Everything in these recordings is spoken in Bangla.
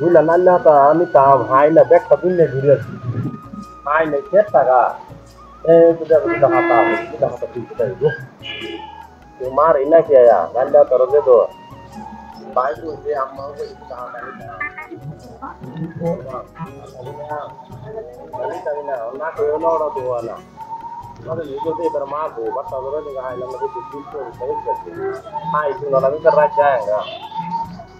niillä nannata mitä on haina dekta pinne virjat haina kettaga ee kuda kuda hata kuda hata kuda jo तुम्हार इना क्या या गंदा करो दे दो भाई को दे अम्मा को इतना ಹಾಕಿನ ನಾಲ್ಕು ನೋಡೋದು ಅಲ್ಲ ಅದು ಇಲ್ಲದೆ ಇದರ ಮಾತು ಬಟ್ ಅದರಲ್ಲಿ ಹಾಯ್ ನಮಗೆ ದುಡ್ಡು ಕೈ ಕಟ್ಟಿ ಆಯ್ತು ನನಗೆ ರಾಜ್ಯ ಹಂಗ ne hai la mano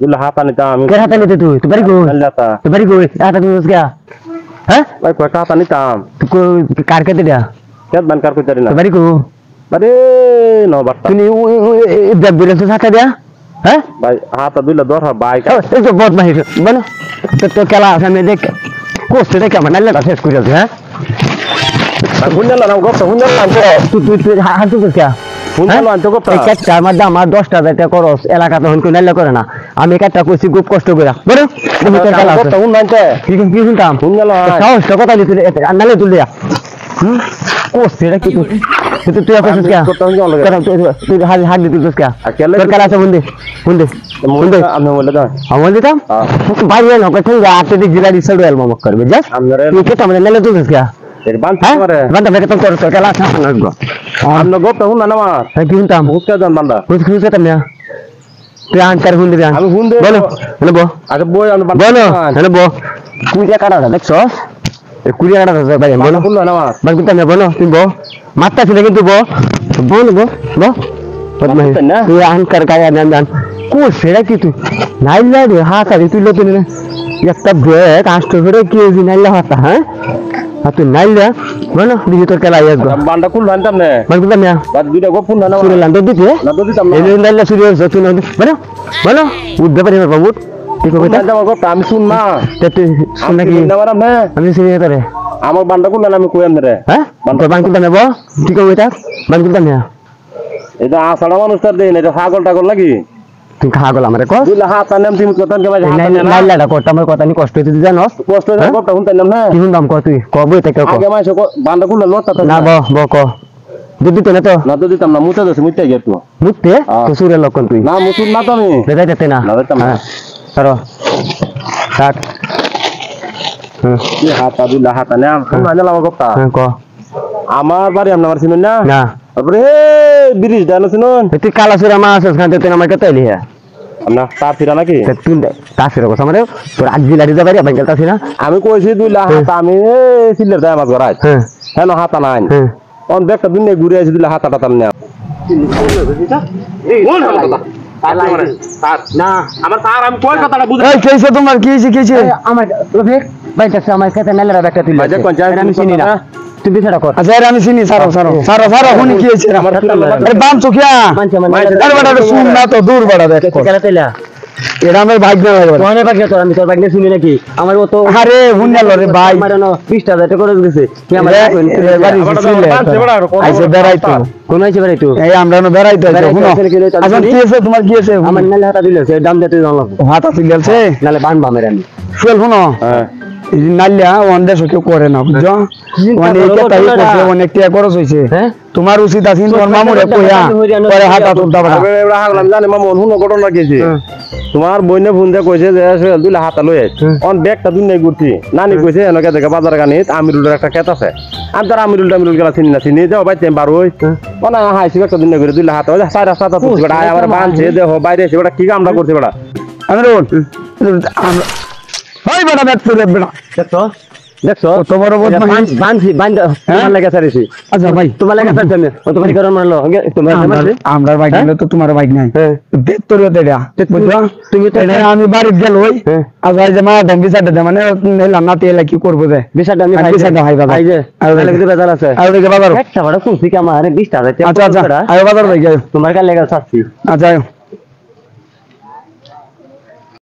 দিলা হাত আনিতা আমি কে হাতে নিতে তুই তুই বাড়ি কই নাল্লাতা তুই বাড়ি কই হাতে তুলস কে হ্যাঁ ভাই কয়েকটা হাত আনিতাম তুই কই কার কে দিয়া কেত বান কার কইতারি না তুই বাড়ি কই আরে ন বার্তা তুই ব্যাগ বিরে তো হাতে দিয়া হ্যাঁ ভাই হাত দুইলা দর বাইক এই তো বদ মাহি বলো তো তো খেলা আছে আমি দেখ কোস্তে দেখ আমার নাল্লাটা শেষ করে আছে হ্যাঁ হুন্নালা নাম গপ্তা হুন্নালা নাম তো তুই তুই তুই হাত তুলস কে হুন্নালা নাম তো গপ্তা এই চারটা আমার দাম আমার দশটা হাজার করস এলাকাতে হন কেউ নাল্লা করে না আমি একটা কইছি খুব কষ্ট করে বলো তুমি তো খেলা আছে গপ্তা হুন্নানতে কি কি শুনতাম হুন্নালা সাহসটা কথা দিতে নালে তুলে দিয়া কোস্তে এটা কি তুই তুই তুই কইছিস কে গপ্তা হুন্নালা লাগে তুই তুই হাত হাত দিতে তুই কে আর কেলে তোর খেলা আছে বুন্দি বুন্দি বুন্দি আমি বলে দাও আমল দিতাম বাইরে না কই তুই আতে দি জিলা দি সড়ো এলমা মক করবে যা আমরে তুই কে তামলে নালে তুই কে এর বান হ্যাঁ করে বান্দা বেকে তোর তোর খেলা আছে না গো আমনে গপ্তা হুন্না নামা হ্যাঁ কি শুনতাম হুক্কা জান বান্দা কুছ কুছ কে তামলে তুই আনকার হুন্দি আন আমি হুন্দে বলো বলো বো। আচ্ছা বই আমি বলো হ্যালো বো। কুড়িয়া কাটা দেখছ? এ কুড়িয়া কাটা ভাই বলো। বলো হুন্না নামা বাকি আমি বলো তুমি বো। মারতা ছিল কিন্তু বো। বল বো বো। না? তুই আনকার গায়ে আন আন কো সেটা কি তুই? নাইলা রে হা কারি তুই লোক না। একটা ব্যাগ আষ্ট করে কি হয়েছে নাইলা হাতা হ্যাঁ? আর তুই নাইলা বলো দিদি তোর কেলা আইয়া গো বান্দা কুল আনতাম নে বাকি কিন্তু আমি বাদ দুইটা গপ হুন্না নামা সুরে লান্দো দিতে না তো দিতাম না এই নাইলা সুরে তুই না বলো বলো উঠতে পারি বাবু ঠিক আছে হুন্না নামা গপ্তা আমি শুন না তুই শুন আমি নাকি না মারাম না আমি শুনি তারে আমার বান্দা কুল আমি কইম রে হ্যাঁ বান কুলতা নেব ঠিক আছে এটা বান কুলতা নে এটা আসাড়া মানুষটার দেন এটা ছাগল টাগল নাকি তুই খা গেল আমারে কস। দুইলা হাত আনাম তুমি কথা কে ভাই হাত আনাম না লাইলাটা করতাম কথা নি কষ্ট হইতে তুই জানস কষ্ট হয়ে হ্যাঁ? গপ্তা হুনতাম না কি শুনতাম ক তুই? ক বই থেকে ক। আগে মাইছে বান্দা কুল লতা না ব ব ক। দিদি তো না তো? না তো দিতাম না মুতে দছে মুতে গেত মুতে? হ্যাঁ। তো সুরে লক্ষণ তুই। না মুতুন না তো আমি। বেজাই যেতে না। না, যেতাম না। হ্যাঁ সরো কাট। হ্যাঁ। হাত দুইলা হাত আনাম না না লাগা হ্যাঁ ক। আমার বাড়ি আমরা আমার চিনুন না? না। তারপরে হে ব্রিজ ডানো চিনুন তুই কালা সুরে মা আসস খান তুই আমার কত এলি হ্যাঁ আমরা তার ফিরা নাকি? তুই তাসির কথা মানে তোর আজি লাড়ি যাবারি আমি গেলতাছি না আমি কইছি দুইলা হাত। আমি সিলের দায় আমার ঘরাই হ্যাঁ। হ্যাঁ হাত আনাই হ্যাঁ। অন দেখটা দুনিয়া ঘুরে আসি দুইলা হাত আটাতাম না না আমার তার আমি কই কথাটা বুঝে এই কেছে তোমার কি কি আমার আমার কাছে নালেরা ব্যাগটা তুই কোন জায়গায় আমি চিনি না। হ্যাঁ? তুই বিচারা কর আচ্ছা আমি চিনি সারো সারো সারো সারো হুনি কি হয়েছে আমার আরে বাম চোখিয়া মানে আরে বেটা শুন না তো দূর বেটা দেখ খেলা তেলা এটা আমার ভাগ্য না লাগে তোর বাকি তোর আমি তোর বাকি শুনি নাকি আমার ও তো আরে হুন্না রে ভাই আমার না 20000 টাকা করে গেছে কি আমার এ, এ, বাড়ি আমার তো ছিলে বানছে বেটা, আর কোন- আইসে বেড়াইতো কোন হইছে ভাই তুই এই আমরা না বেড়াইতো শুনো আসলে কি হইতো, আচ্ছা কি আছে তোমার কি আছে আমার নালে হাতা দিল দাম দিতে জানলাম হাতা নালে বান বামের আমি শুনো হ্যাঁ করে না বুঝছ? চিন্তা অনেক করো, তাই তোমরা। করছে অনেক টিয়া খরচ হইছে। হ্যাঁ? তোমার উচিত আছে তোমার মামুরে কইয়া পরে হাতা। পারা। জানি মামু হুনো ঘটনা গেছে তোমার বইনে ফোন দিয়ে কইছে যে সে দুইলা হাতা লই অন ব্যাগটা দুই নাই ঘুরতি। নানি কইছে এনেকে দেখে বাজার গানিত আমিরুলের একটা ক্ষেত আছে। আমি তার আমিরুল টামিরুল গেলা চিনি না চিনি যাও বাইতে বার হই। অন হাইছি একটা দিন করে দুইলা হাতা ওই সাইড রাস্তা তুলছে বেটা আয় আমার বানছে দেহ বাইরে এসে বেটা কি কামটা করছে বেটা? আমি রোল আমরা ওই বেটা ব্যাট তুলে বেটা। দেখছ? দেখছ? কত বড় বদমাইশ বানছি বান তোমার লাগে সারিছি আচ্ছা ভাই। তোমার লাগে সারছি আমি। ও তোমার কারণ মারলো। তোমার আমরা বাইক নিলে তো তোমার বাইক নাই। হ্যাঁ। বেত তোর এটা বুঝছ তুমি তো আমি বাড়িতে গেল ওই। হ্যাঁ। আজ ভাই যে মা ধান বিচারটা দে মানে নিলাম না তেলা কি করব যে? বিষয়টা আমি ভাই বিষয়টা ভাই বাবা। আর তাহলে কিন্তু বেজাল আছে। আর ওদিকে বাজার। একটা বড় কুসি কি আমার 20 টাকা আচ্ছা আচ্ছা। আয় বাজার ভাই তোমার কাছে লেগে সারছি আচ্ছা।